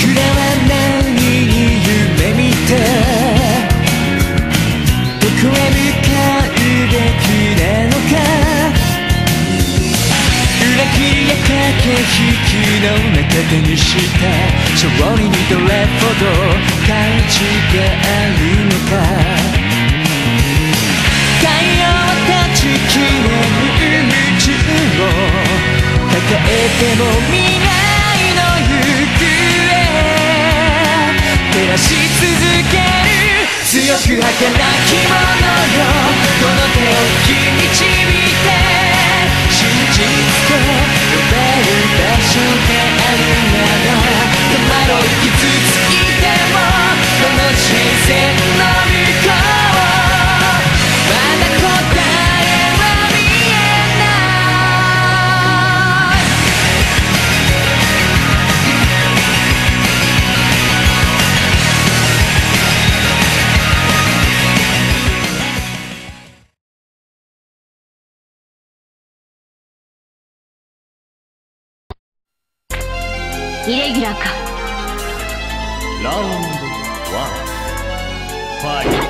僕らは何に夢見てどこへ向かうべきなのか裏切りや駆け引きの中手にした勝利にどれほど価値があるのか。太陽たち消える宇宙を抱えても見強く儚きものよこの手を引き導いて真実とイレギュラーか。ラウンドワン。ファイト。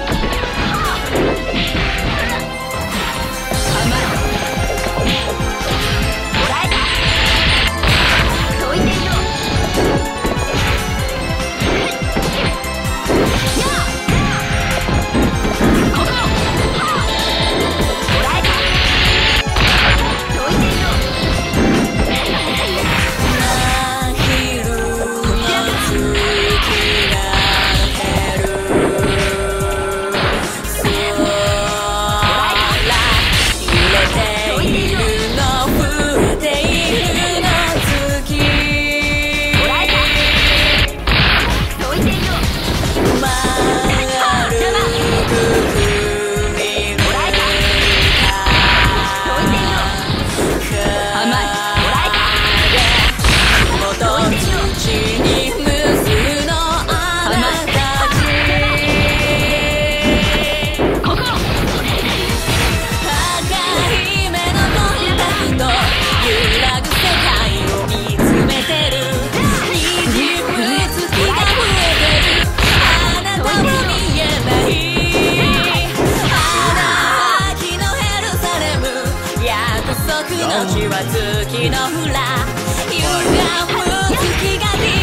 足の血は月の裏」「ゆらむ月が見